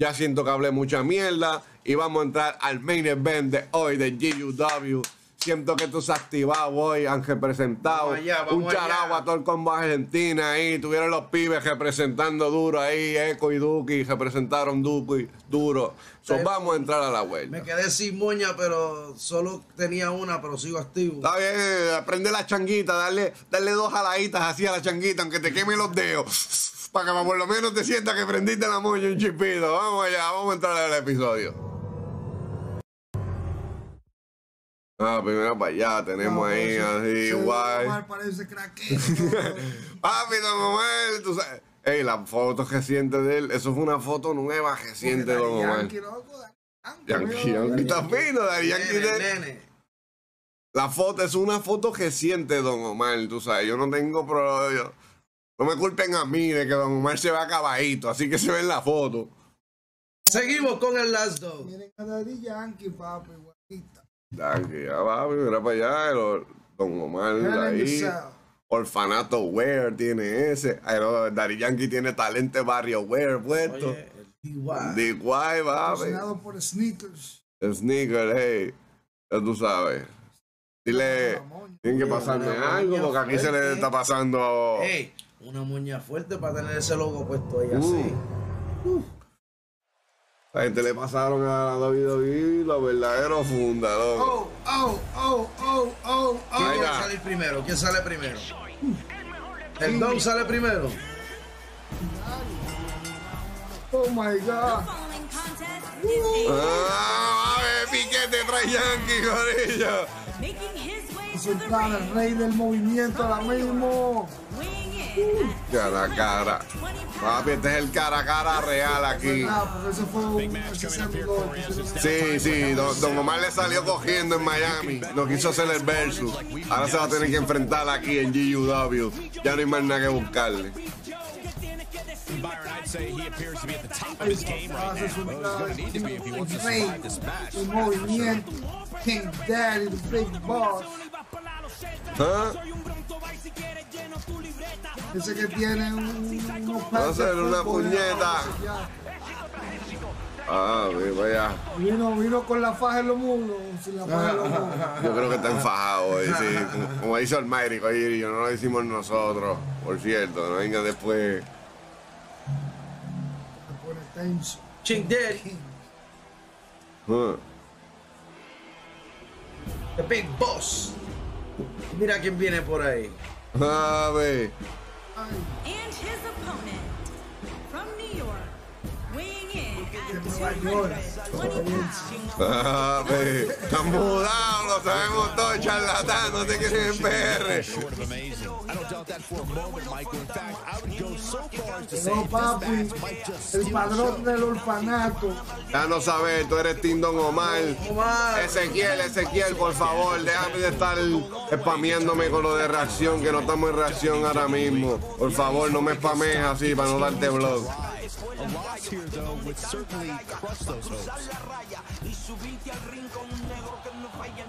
Ya siento que hablé mucha mierda y vamos a entrar al main event de hoy de GUW. Siento que tú has activado hoy, han representado Vamos allá, vamos un charagua allá. a todo el combo Argentina ahí. Tuvieron los pibes representando duro ahí, Eco y Duki representaron y duro. So, vamos a entrar a la vuelta. Me quedé sin moña, pero solo tenía una, pero sigo activo. Está bien, aprende la changuita, darle, darle dos jaladitas así a la changuita, aunque te queme los dedos. Para que por lo menos te sientas que prendiste la moña un chipito. Vamos allá, vamos a entrar al episodio. Ah, primero para allá, tenemos ahí así, guay. parece craquero. Papi, don Omar, tú sabes. Ey, la foto reciente de él, eso fue una foto nueva reciente, don Omar. Yankee, Yankee, está fino, Daddy Yankee nene. La foto es una foto reciente, don Omar, tú sabes. Yo no tengo problema. No me culpen a mí de que don Omar se ve acabadito, así que se ve en la foto. Seguimos con el Last Dog. Miren a Daddy Yankee, papi, guapita. Yankee, ya va, mira para allá, el- don Omar ahí. Orfanato Wear tiene ese. Daddy Yankee tiene talento barrio Wear puesto. Oye, el DY. De guay, papi. Por Sneakers. Sneaker, hey. Ya tú sabes. Dile, tienen que pasarme algo porque aquí se le fuerte. está pasando. Ey, una moña fuerte para tener ese logo puesto ahí Uh. así. La gente le pasaron a la WWE los verdaderos fundadores. Oh, oh, oh, oh, oh, ¿Quién oh. quiere está. salir primero? ¿Quién sale primero? El Don sale primero. Oh my God. is Ah, a ver, piquete trae Yankee, gorillo. Es el rey del movimiento ahora mismo. Cara a cara. 20 pounds. Papi, este es el cara a cara real aquí. Ah, fue un Sí, sí, don, don Omar le salió cogiendo en Miami. No quiso hacer el versus. Ahora se va a tener que enfrentar aquí en GUW. Ya no hay más nada que buscarle. Byron, I'd say he appears to be at the top of Ay, his game right hace su now. Well, he's going to need to be if he wants to el rey survive this match. del movimiento. King Daddy, the big boss. ¿Ah? Ese que tiene un, unos Va a hacer una puñeta. Ah, vaya. Vino, vino con la faja en los muslos, sin la faja en los muslos. Yo creo que está enfajado hoy, sí. Como, como dice Almighty, oye, yo no lo decimos nosotros. Por cierto, no venga después. Se pone tenso. Ching Daddy, Ah. the Big Boss. Mira quién viene por ahí. A ver. And his opponent from New York, weighing in at Nueva York. 220 pounds. A ver. Están mudados, lo sabemos todos, charlatán, no te quieren en PR. No, papi, el padrón del orfanato. Ya no sabes, tú eres Tindon Omar. Omar. Ezequiel, Ezequiel, por favor, déjame de estar spameándome con lo de reacción, que no estamos en reacción ahora mismo. Por favor, no me spamees así para no darte blog. A loss here, though, would certainly crush those hopes.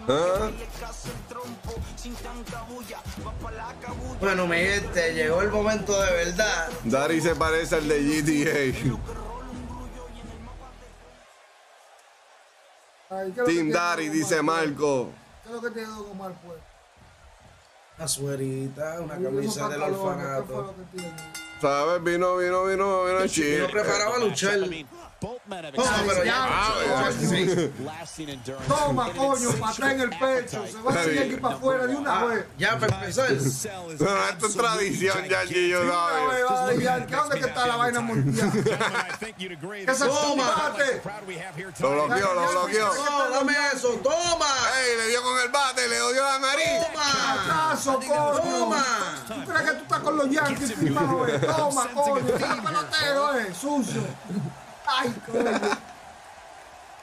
¿Ah? Bueno, mi gente, llegó el momento de verdad. Dari se parece al de GTA. Ay, ¿qué es lo que Team Dari, dice? Marco. ¿Qué es lo que tiene Don Omar pues? Una suerita, una camisa del pantalones, ¿Qué fue orfanato. ¿Sabes? Vino, vino, vino, vino Y chill. no preparaba a luchar. Toma, pero ya. Toma, coño, patada en el pecho. Se va a seguir aquí para afuera de una vez. ya para empezar. No, esto es tradición ya, Gillo, ya, ¿qué- ¿Dónde que está la vaina mundial? Que se combate. Lo bloqueó, lo bloqueó. No, dame eso, toma. ¡Ey! Le dio con el bate, le odió la nariz. Toma. Coño. Toma. ¿Tú crees que tú estás con los Yankees eh? Toma, coño. Eres pelotero, eh. Sucio. Ay, coño.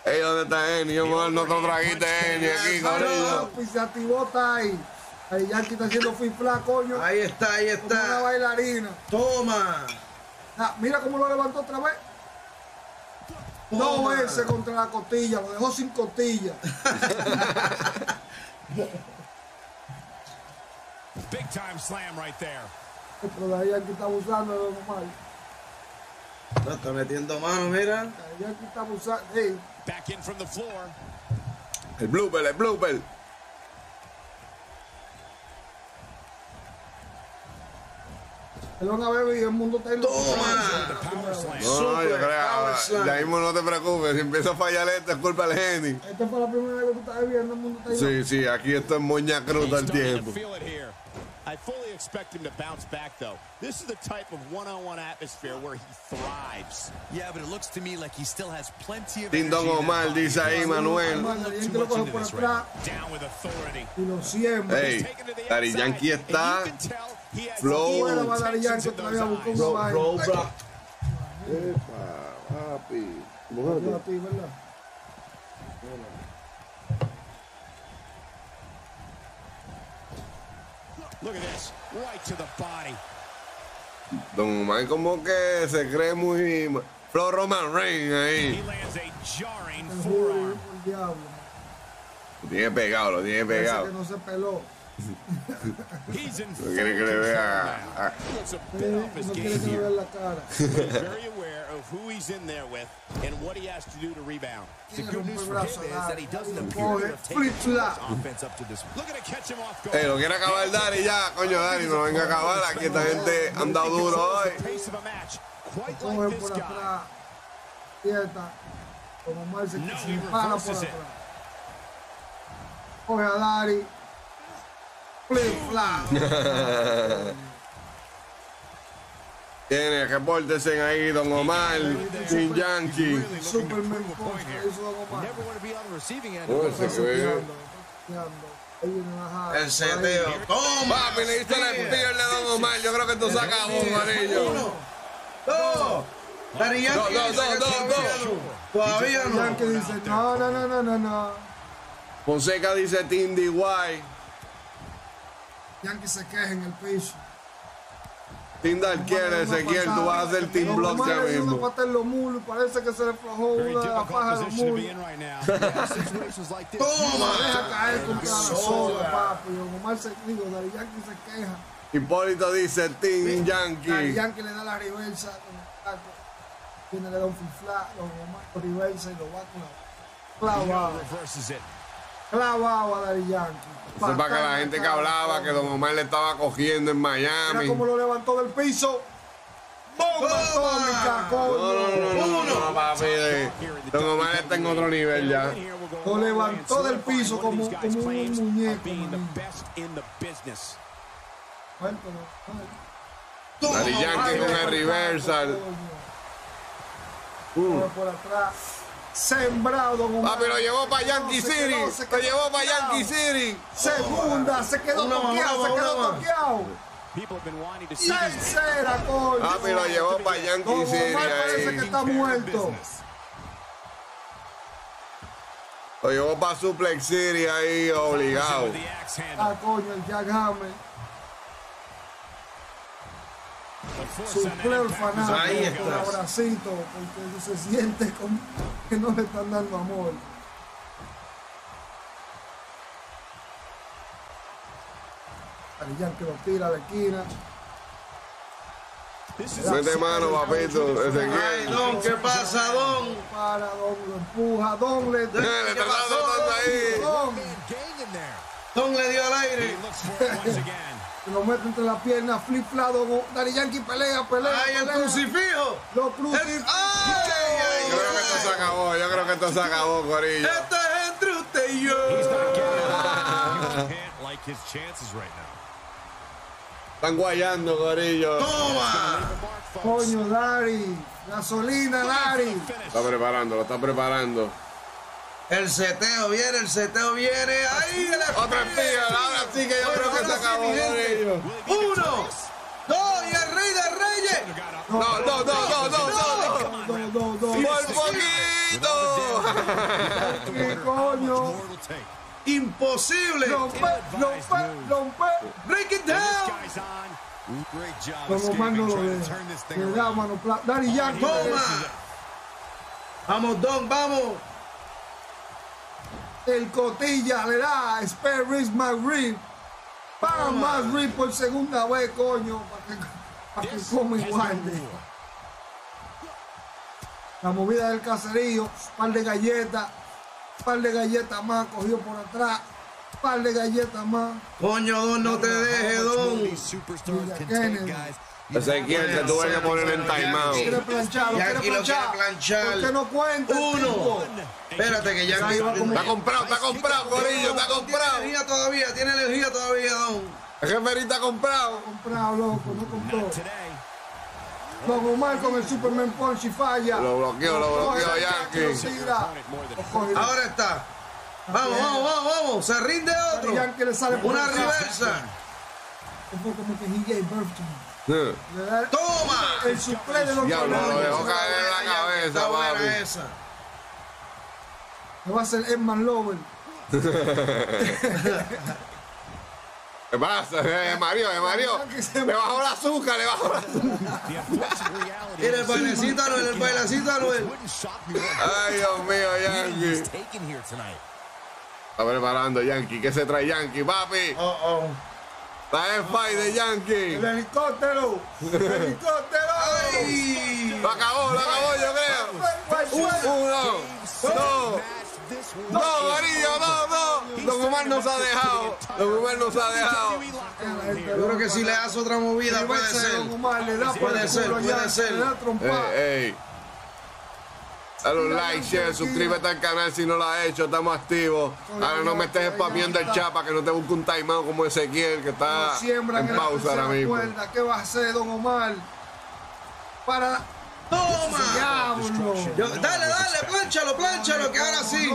Ey, ¿dónde está Eni? Vamos a dar otro traguito de Eni aquí, corillo. Papi, se activó, está ahí. El Yankee está haciendo fifla, coño. Ahí está, ahí Como una está. bailarina. Toma. Ah, mira cómo lo levantó otra vez. Dos Toma. veces contra la costilla, lo dejó sin costilla. Big time slam right there. Pero de ahí Yankee está abusando de Don Omar. No, está metiendo mano, mira. Back in from the floor. El blooper, el blooper. Él van a ver y el mundo está en Toma. No, no, yo creo. Ya mismo no te preocupes. Si empieza a fallar esto, es culpa del Henny. Esta fue la primera vez que tú estás viendo el mundo está Sí, sí, aquí esto es moña cruz todo el Starting tiempo. to feel it here. I fully expect him to bounce back, though. This is the type of one-on-one atmosphere where he thrives. Yeah, but it looks to me like he still has plenty of Ding dong energy in that Omar body. dice ahí, Manuel. Daddy Yankee lo coge por atrás Down with authority. y lo siembra. Ey, Taken to the Daddy outside, Yankee and está you can tell he has flow. Fuera evil va Daddy Yankee intentions in otra those vez a buscar eyes. una Roll, vaina. roll, bro. papi. Yo a ti, ¿verdad? Look at this, right to the body. Don Omar como que se cree muy... Flow Roman Reign He ahí. Lo tiene pegado, lo tiene pegado. que no se peló. He's in No quiere que le vea... now. a- He looks a bit off his No quiere que le vean la cara. He's very aware of who he's in there with and what he has to do to rebound. The good news for him is that he doesn't appear to have taken flip flop. offense up to this Look at it catch him off guard. Ey, lo quiere acabar Dari ya, coño Dari, no venga a acabar. Aquí esta gente ha dado duro hoy. Pace of a match, quite Coge like por this guy. atrás. Quieta. Como Omar se, No, se he para por reverses it. atrás. Coge a Dari. Flip flop. Tiene, repórtese ahí, Don Omar, Sin Yankee. Superman. El seteo. Toma. Papi, le diste la spear de Don Omar. Yo creo que esto se acabó, Marillo. Uno, dos. Daddy Yankee Dos, dos, dos, todavía dos. no. Todavía no. Yankee dice, no, no, no, no, no, no. Fonseca dice Team DY. Yankee se queja en el piso. Team Darkiel, Ezequiel, tú vas a hacer Team Block ya mismo. pata en los mulos parece que se le aflojó Very una de las fajas de los position to be mulos. in right now. Yeah, situations like this. Toma. Deja caer contra la Soga. papi. Omar se digo, Daddy Yankee se queja. Hipólito dice Team Yankee. Yankee le da la reversa con el taco. Tiene le da un Omar lo reversa y lo va con la clavado. Clavado a Daddy Yankee. Eso es para que la gente que hablaba que Don Omar le estaba cogiendo en Mira Miami. cómo lo levantó del piso. ¡Bomba atómica, No, no, coño! no, no, no, no, papi. Don Omar está en otro nivel ya. Lo levantó del piso como- como un muñeco. Daddy Yankee con el reversal. Coge por atrás. Sembrado, Don Omar. Papi lo llevó para Yankee se City. quedó, se Lo quedó llevó para. Yankee City. Segunda, se quedó Una más, toqueado, una se quedó these Tercera, coño. Papi lo llevó para Don Yankee City Omar parece que ahí. está muerto. Lo llevó para Suplex City ahí obligado. Ah, coño, el Jack Hammer. The force Su was fanático Ahí estás. abracito, porque se siente como que no le están dando amor. Daddy Yankee lo tira a la esquina. Mete mano, papito. Ay. Don, ¿qué pasa, Don? Para, Don lo empuja, Don le Eh, Le está dando tanto ahí. Don. Don le dio al aire. Lo mete entre las piernas, flip flado. Daddy Yankee pelea, pelea, Ay, el crucifijo. Lo El- crucifijo. Ay, ay, Yo creo que esto se ay. acabó. Yo creo que esto se acabó, Corillo. Esto es entre usted y yo. Están guayando, Corillo. Toma. Coño, Dari. Gasolina, Dari. Está preparando, lo está preparando. El seteo viene, el seteo viene. Ahí el Otra espía, ahora sí que yo creo que se sí, acabó. Corillo. Uno, dos y el rey de reyes. No, no, no, no, no, no. Dos, dos, dos. Por poquito. ¿Qué coño? Imposible. Rompe, rompe, rompe. Break it down. no escaping, lo thing Le da mano Daddy Yankee. Toma. Vamos, Don, vamos. El cotilla le da a Spare Ribs McRib. Para más rib por segunda vez, coño. Para que, has igual. La movida del caserío, par de galletas, par de galletas más, cogió por atrás, par de galletas más. Coño, Don, no te dejes, Don. Ezequiel, te tuve que poner en timeout. Quiere planchar, lo quiere planchar. ¿Por qué no cuenta Uno. tipo? Espérate que ya Está comprado, está comprado, Corillo, está Tiene comprado. energía todavía, tiene energía todavía, Don. El jefe está comprado. Comprado, loco, no compró. Don Omar con el Superman Punch y falla. Lo bloqueó, lo bloqueó, Yankee. Ahora está. Vamos, vamos, vamos, vamos. Se rinde otro. Yankee le sale por Una reversa. Fue como que he gave Toma. El suple de los Diablo, lo dejó caer en la cabeza, papi. esa. Me va a hacer Edman Lover. ¿Qué pasa? Eh, Mario, eh, Mario. Le bajó el azúcar, le bajó el azúcar. Mira el bailecito, Anuel, el bailecito, Anuel. Ay, Dios mío. Yankee. Está preparando Yankee. ¿Qué se trae Yankee, papi? Oh, oh. Está en fight de Yankee. El helicóptero. El helicóptero. Ay. Lo acabó, lo acabó, yo creo. Uno, dos, no, Marillo, no, no. Don Omar nos ha dejado. Don Omar nos ha dejado. Yo creo que si le hace otra movida puede ser. Le da por Puede ser, puede ser. Ey, ey. Dale un like, share, suscríbete al canal si no lo has hecho, estamos activos. Ahora no me estés spameando el chat para que no te busque un timeout como Ezequiel que está en pausa ahora mismo. cuerda. ¿Qué va a hacer Don Omar? Para Toma. Yo- dale, dale, plánchalo, plánchalo, que ahora sí.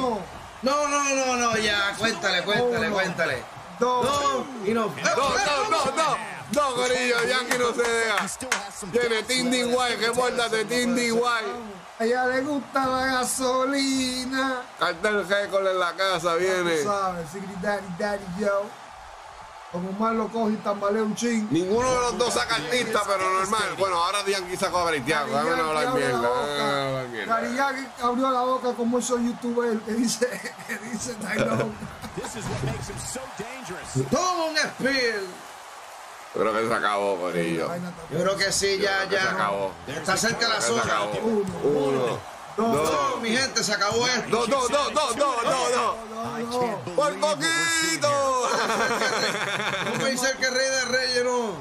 No, no, no, no, ya, cuéntale, cuéntale, cuéntale. Dos. Y no. No, no, no, no. No, Corillo, Yankee no se deja. Tiene Tindy White, que de Tindy White. A ella le gusta la gasolina. Cartel récord en la casa, viene. Tú sabes, Sigrid Daddy, Daddy Joe. Don Omar lo coge y tambalea un ching. Ninguno de los dos saca artista, pero normal. Bueno, ahora Yankee sacó a Breitiago. Dame no hablar mierda. Yankee abrió la boca como esos youtubers que dice, que dice Taylor. This is what makes him so dangerous. Toma un spear. Yo creo que se acabó, Corillo. Yo creo que sí, ya, que se ya. acabó. Está cerca la zona. Uno, Uno. No, mi gente, se acabó esto. Dos, dos, dos, dos, dos, dos, dos. no, no. ¡Por poquito! No me dice que rey de reyes, no.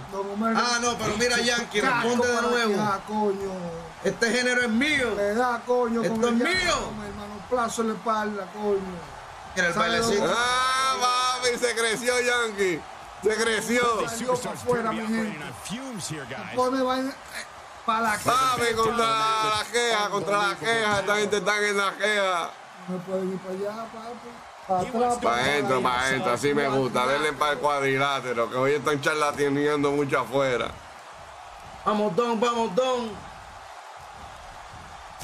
Ah, no, pero mira, Yankee, responde de nuevo. Este género es mío. Le da, coño. Esto es mío. manoplazo en la espalda, coño. Mira el ¿Sabe bailecito. ¡Ah, papi! Se creció, Yankee. Se creció. Salió para afuera, mi gente. vaina para la cara. Papi, contra la queja, contra la queja. Esta gente está en la queja. No pueden ir para allá, papi. Para atrás, Para adentro, para adentro. Así me gusta. Denle para el cuadrilátero, que hoy están charlataneando mucho afuera. Vamos, Don, vamos, Don.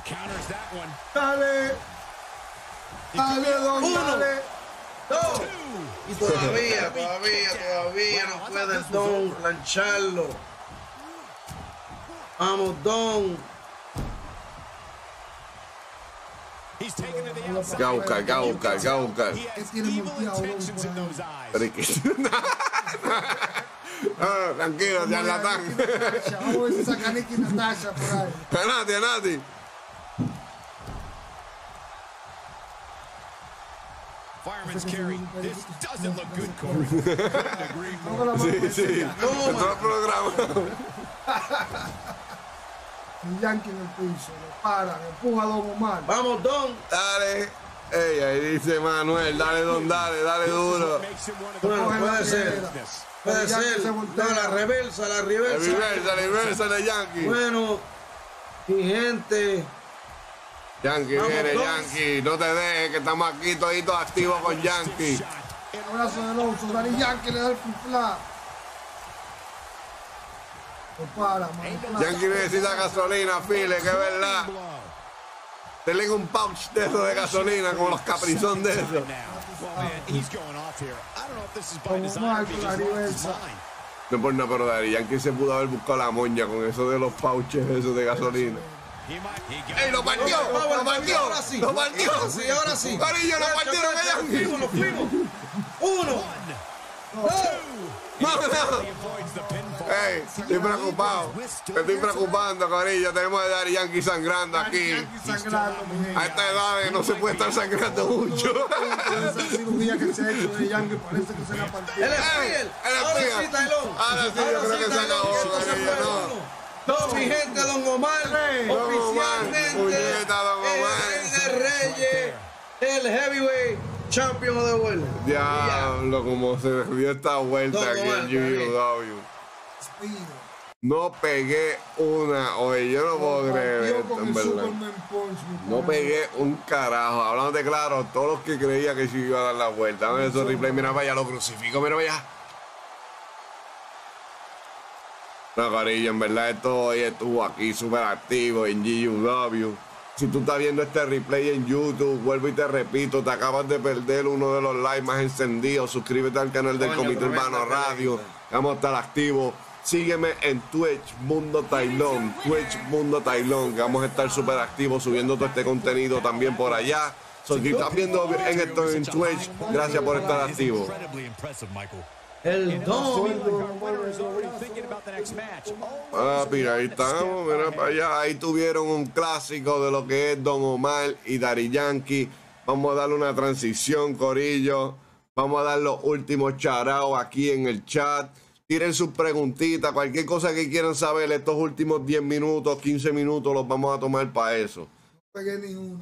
Counters that one. Dale. Dale, don, Uno. dale. Dos. Y todavía, todavía, todavía no puede Don plancharlo. Vamos, Don. Those eyes. Pero es que- Ah, tranquilo, charlatán. Natasha, Vamos a ver si saca Nicky Natasha por ahí. Anati, Anati. Fireman's carry. This doesn't look good, Corey. Couldn't agree more. Vamos a la Sí, sí. Toma. Todo el El Yankee en el piso. Lo paran. Empuja a Don Omar. Vamos, Don. Dale. Ey, ahí dice Manuel, dale, don, dale, dale duro. Bueno, puede ser. Puede El ser. se No, la reversa, la La reversa. reversa, la reversa de Yankee. Bueno, mi gente. Yankee Vamos, viene, dos. Yankee. No te dejes, que estamos aquí toditos activos con Yankee. Abrazo de Alonso. Daddy Yankee le da el fifla. Yankee necesita gasolina, File, que es verdad. Denle un pouch de eso de gasolina, como los caprizón de eso. No por nada, pero Daddy Yankee se pudo haber buscado la moña con eso de los pouches, eso de gasolina. ¡Ey, lo partió! ¡Lo partió! Ahora sí. ¡Lo partió! Ahora sí, ahora sí. Corillo, lo partieron a Yankee. Uno. No, pinfall. Ey, estoy preocupado. Me estoy preocupando, Corillo. Tenemos a Daddy Yankee sangrando aquí. Yankee sangrando, mi gente. A esta edad no se puede estar sangrando mucho. Esa cirugía que se ha hecho de Yankee parece que se la partió. Él es Ey, fiel. él es Ahora sí, Tailón. Ahora sí, yo creo que se acabó, no. mi gente, Don Omar, oficialmente puñeta, Don Omar. el rey de reyes, el heavyweight champion the world. Diablo, como se dio esta vuelta aquí en. Despido. No pegué una. Oye, yo no puedo creer esto, en verdad. Punch, No pegué un carajo. Hablando de claro, todos los que creía que se iba a dar la vuelta. Dame esos replay. Mira para allá, lo crucifico. Mira para allá. No, en verdad esto hoy estuvo aquí súper activo en GUW. Si tú estás viendo este replay en YouTube, vuelvo y te repito, te acabas de perder uno de los lives más encendidos. Suscríbete al canal del Coño, Comité Urbano Radio. Vamos a estar activos. Sígueme en Twitch Mundo Tailón, Twitch Mundo Tailón, que vamos a estar súper activos subiendo todo este contenido también por allá. So, si estás viendo en esto en Twitch, gracias por estar activo. El Don. match. Papi, ahí estamos, mira para allá. Ahí tuvieron un clásico de lo que es Don Omar y Dari Yankee. Vamos a darle una transición, Corillo. Vamos a dar los últimos charaos aquí en el chat. Tiren sus preguntitas, cualquier cosa que quieran saber, estos últimos 10 minutos, 15 minutos los vamos a tomar para eso. No pegué ni una.